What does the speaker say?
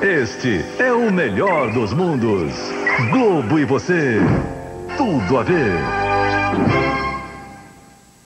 Este é o melhor dos mundos. Globo e você. Tudo a ver.